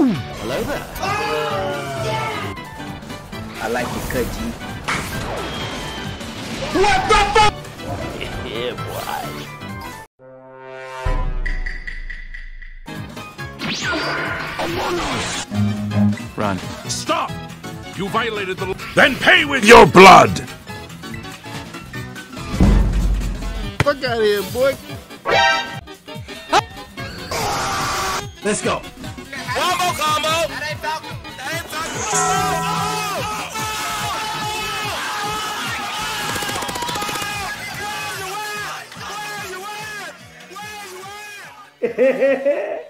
Hello there. I like your cut, G. What the fuck? yeah, boy. Run. Stop! You violated the... Then pay with your blood! Fuck out of here, boy. Let's go. One more combo. That ain't Falcon. That ain't Falcon. Oh, oh, oh.